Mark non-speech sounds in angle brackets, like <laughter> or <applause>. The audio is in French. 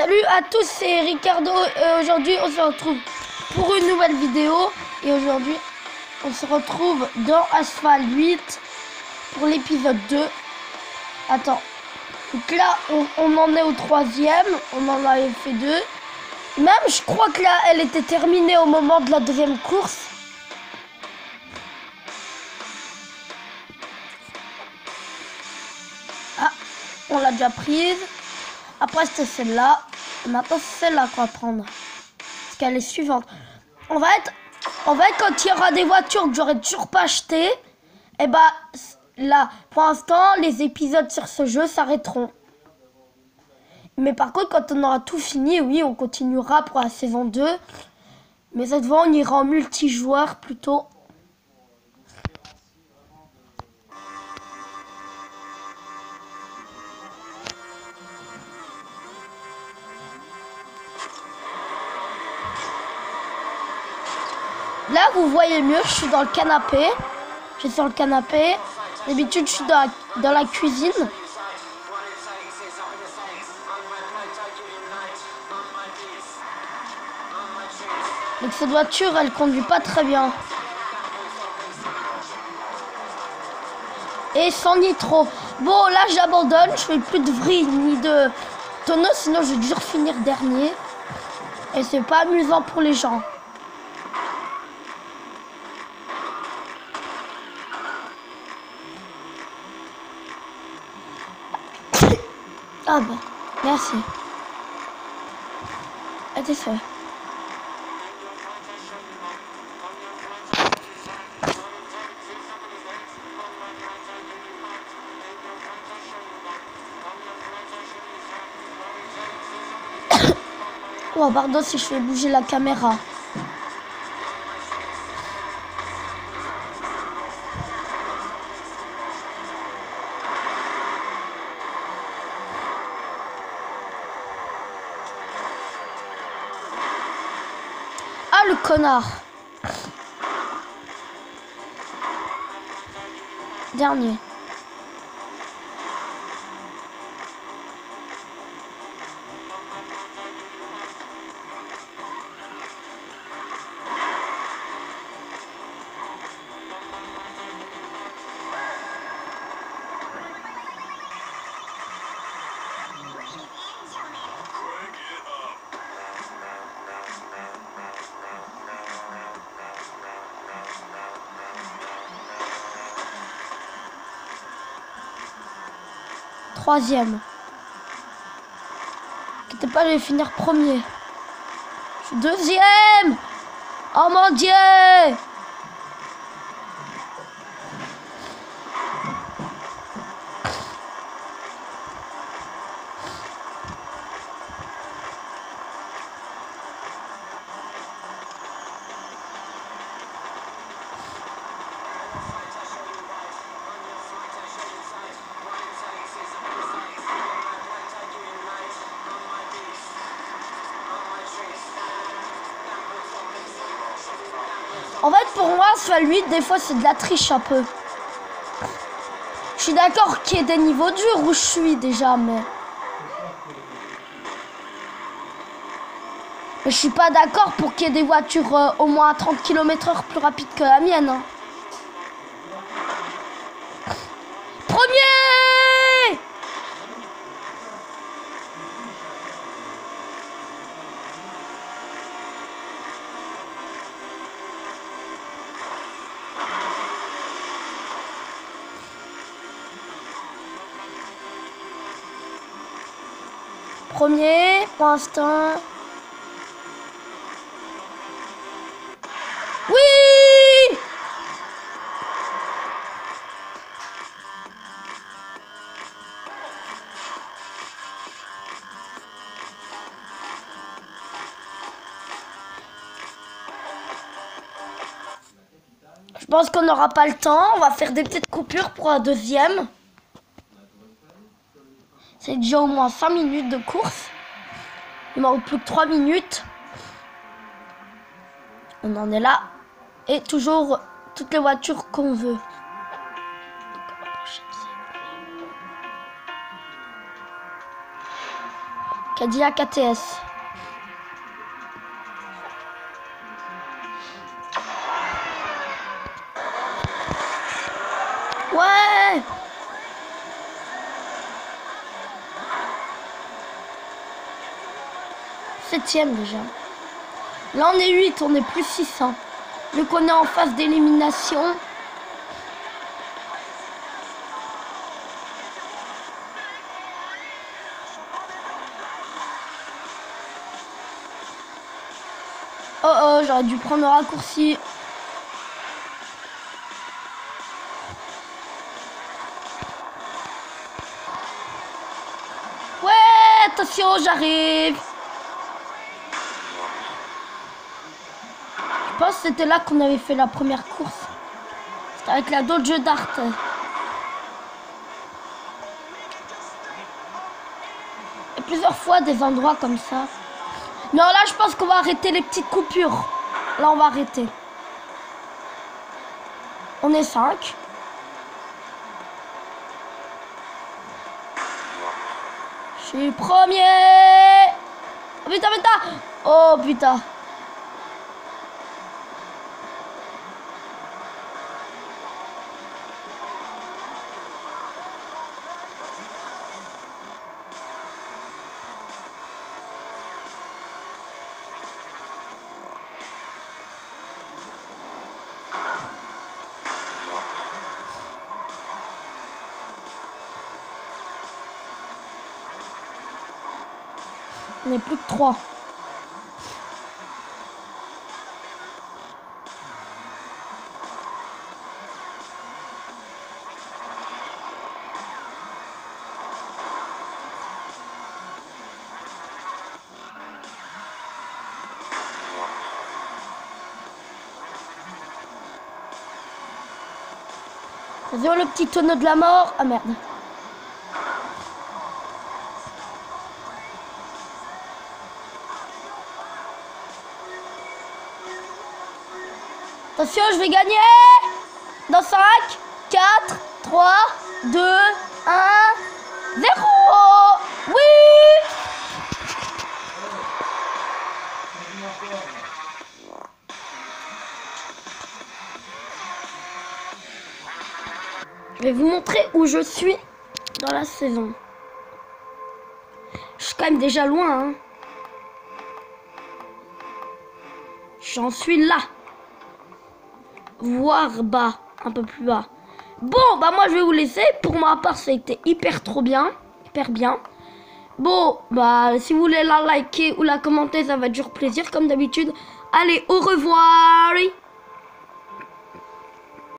Salut à tous, c'est Ricardo. et aujourd'hui, on se retrouve pour une nouvelle vidéo. Et aujourd'hui, on se retrouve dans Asphalt 8 pour l'épisode 2. Attends. Donc là, on, en est au troisième. On en avait fait deux. Même, je crois que là, elle était terminée au moment de la deuxième course. Ah, on l'a déjà prise. Après, c'était celle-là. Maintenant, c'est celle-là qu'on va prendre. Parce qu'elle est suivante. On va être... Fait, quand il y aura des voitures que j'aurais toujours pas achetées, et eh bah, là, pour l'instant, les épisodes sur ce jeu s'arrêteront. Mais par contre, quand on aura tout fini, oui, on continuera pour la saison 2. Mais cette fois, on ira en multijoueur plutôt. Là, vous voyez mieux, je suis dans le canapé. Je suis sur le canapé. D'habitude, je suis dans la, cuisine. Donc cette voiture, elle conduit pas très bien. Et sans nitro. Bon, là, j'abandonne. Je fais plus de vrille ni de tonneau, sinon je vais toujours finir dernier. Et c'est pas amusant pour les gens. Ah bah, merci. Attention. <coughs> oh pardon si je fais bouger la caméra. Le connard. Dernier. Troisième. Qui pas, de finir premier. Je suis deuxième Oh mon dieu En fait, pour moi, soit 8, des fois, c'est de la triche un peu. Je suis d'accord qu'il y ait des niveaux durs où je suis déjà, mais... Mais je suis pas d'accord pour qu'il y ait des voitures euh, au moins à 30 km h plus rapides que la mienne. Hein. Premier, pour l'instant. Oui Je pense qu'on n'aura pas le temps. On va faire des petites coupures pour la deuxième. C'est déjà au moins 5 minutes de course. Il manque plus que 3 minutes. On en est là. Et toujours toutes les voitures qu'on veut. Cadillac ATS. Septième déjà. Là on est 8, on est plus 600. Vu qu'on est en phase d'élimination. Oh oh, j'aurais dû prendre le raccourci. Ouais, attention, j'arrive. Pense c'était là qu'on avait fait la première course. C'était avec la Dodge Dart. Et plusieurs fois des endroits comme ça. Non, là, je pense qu'on va arrêter les petites coupures. Là, on va arrêter. On est 5. Je suis premier. Oh, putain, putain. Oh, putain. On est plus que 3. Attention le petit tonneau de la mort. Ah merde. Attention, je vais gagner Dans 5, 4, 3, 2, 1, 0 Oui Je vais vous montrer où je suis dans la saison. Je suis quand même déjà loin. Hein. J'en suis là voire bas, un peu plus bas. Bon, bah moi je vais vous laisser. Pour ma part, ça a été hyper trop bien. Hyper bien. Bon, bah si vous voulez la liker ou la commenter, ça va être plaisir comme d'habitude. Allez, au revoir